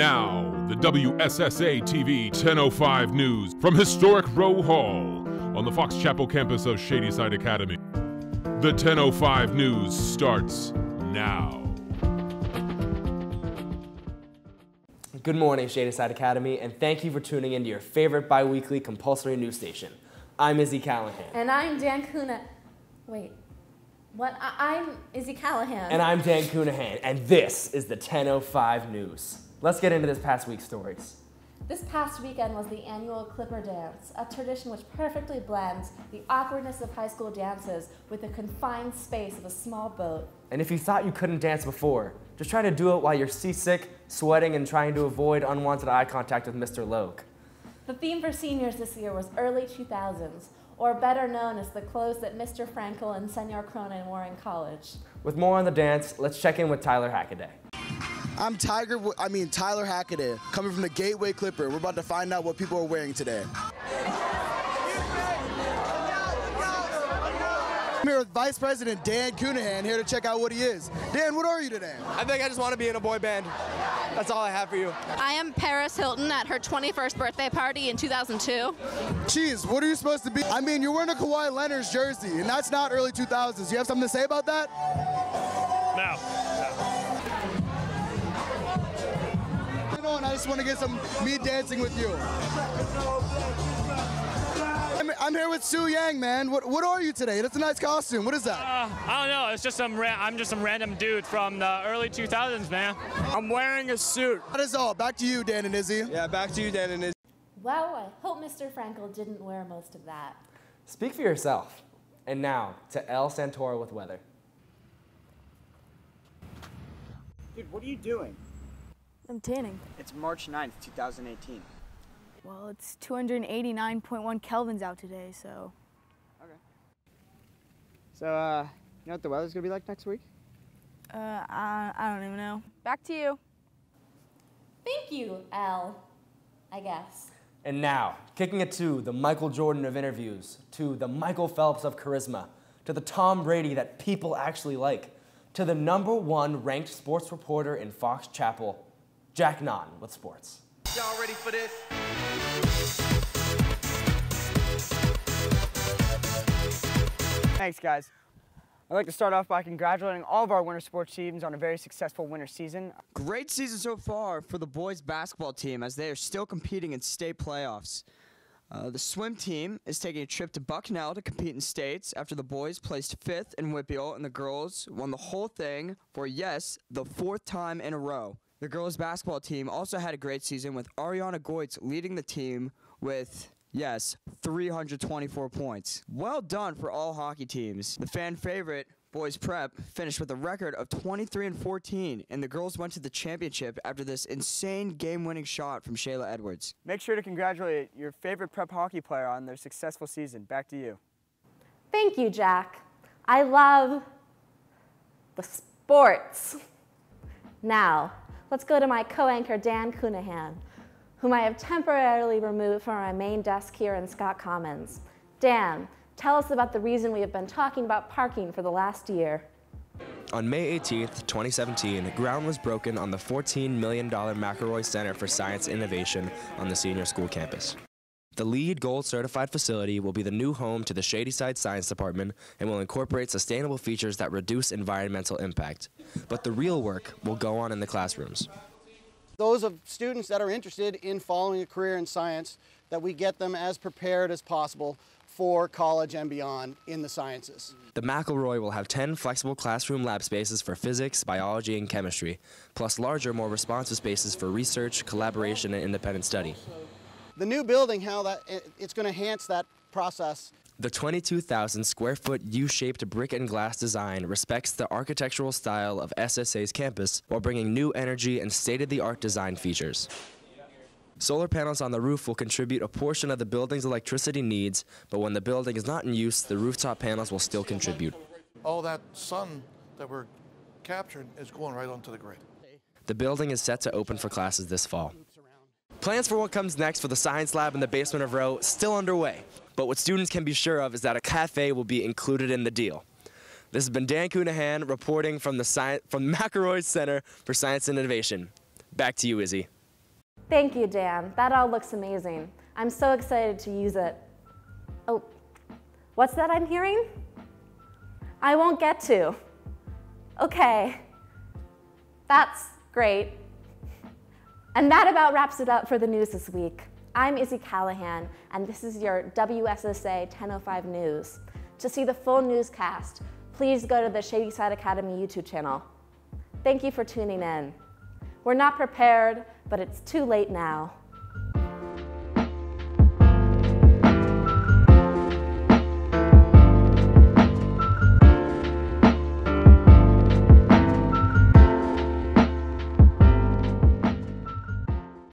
Now, the WSSA TV 1005 news from historic Rowe Hall on the Fox Chapel campus of Shadyside Academy. The 1005 news starts now. Good morning, Shadyside Academy, and thank you for tuning in to your favorite bi-weekly compulsory news station. I'm Izzy Callahan. And I'm Dan Kuna. Wait, what? I- I'm Izzy Callahan. And I'm Dan Cunahan, and this is the 1005 news. Let's get into this past week's stories. This past weekend was the annual Clipper Dance, a tradition which perfectly blends the awkwardness of high school dances with the confined space of a small boat. And if you thought you couldn't dance before, just try to do it while you're seasick, sweating, and trying to avoid unwanted eye contact with Mr. Logue. The theme for seniors this year was early 2000s, or better known as the clothes that Mr. Frankel and Senor Cronin wore in college. With more on the dance, let's check in with Tyler Hackaday. I'm Tiger, I mean Tyler Hackaday, coming from the Gateway Clipper. We're about to find out what people are wearing today. I'm here with Vice President Dan Cunahan, here to check out what he is. Dan, what are you today? I think I just want to be in a boy band. That's all I have for you. I am Paris Hilton at her 21st birthday party in 2002. Cheese, what are you supposed to be? I mean, you're wearing a Kawhi Leonard's jersey, and that's not early 2000s. You have something to say about that? Just want to get some me dancing with you. I'm, I'm here with Sue Yang, man. What, what are you today? That's a nice costume. What is that? Uh, I don't know. It's just some. Ra- I'm just some random dude from the early 2000s, man. I'm wearing a suit. That is all. Back to you, Dan and Izzy. Yeah, back to you, Dan and Izzy. Well, I hope Mr. Frankel didn't wear most of that. Speak for yourself. And now, to El Santora with weather. Dude, what are you doing? I'm tanning. It's March 9th, 2018. Well, it's 289.1 Kelvins out today, so. Okay. So, uh, you know what the weather's gonna be like next week? Uh, I, I don't even know. Back to you. Thank you, Al. I guess. And now, kicking it to the Michael Jordan of interviews, to the Michael Phelps of charisma, to the Tom Brady that people actually like, to the number one ranked sports reporter in Fox Chapel, Jack Naughton with sports. Y'all ready for this? Thanks, guys. I'd like to start off by congratulating all of our winter sports teams on a very successful winter season. Great season so far for the boys basketball team as they are still competing in state playoffs. Uh, the swim team is taking a trip to Bucknell to compete in states after the boys placed fifth in Whitfield and the girls won the whole thing for, yes, the fourth time in a row. The girls basketball team also had a great season with Ariana Goitz leading the team with, yes, 324 points. Well done for all hockey teams. The fan favorite, boys prep, finished with a record of 23 and 14, and the girls went to the championship after this insane game-winning shot from Shayla Edwards. Make sure to congratulate your favorite prep hockey player on their successful season. Back to you. Thank you, Jack. I love the sports. Now, let's go to my co-anchor, Dan Cunahan, whom I have temporarily removed from my main desk here in Scott Commons. Dan, tell us about the reason we have been talking about parking for the last year. On May 18th, 2017, ground was broken on the $14 million McIlroy Center for Science Innovation on the senior school campus. The LEED Gold certified facility will be the new home to the Shadyside Science Department and will incorporate sustainable features that reduce environmental impact. But the real work will go on in the classrooms. Those of students that are interested in following a career in science, that we get them as prepared as possible for college and beyond in the sciences. The McIlroy will have 10 flexible classroom lab spaces for physics, biology, and chemistry, plus larger, more responsive spaces for research, collaboration, and independent study. The new building, how that it's going to enhance that process. The 22,000 square foot U-shaped brick and glass design respects the architectural style of SSA's campus while bringing new energy and state-of-the-art design features. Solar panels on the roof will contribute a portion of the building's electricity needs, but when the building is not in use, the rooftop panels will still contribute. All that sun that we're capturing is going right onto the grid. The building is set to open for classes this fall. Plans for what comes next for the science lab in the basement of Rowe still underway, but what students can be sure of is that a cafe will be included in the deal. This has been Dan Cunahan reporting from the, Sci- from McIlroy Center for Science and Innovation. Back to you, Izzy. Thank you, Dan. That all looks amazing. I'm so excited to use it. Oh, what's that I'm hearing? I won't get to. Okay, that's great. And that about wraps it up for the news this week. I'm Izzy Callahan, and this is your WSSA 1005 News. To see the full newscast, please go to the Shadyside Academy YouTube channel. Thank you for tuning in. We're not prepared, but it's too late now.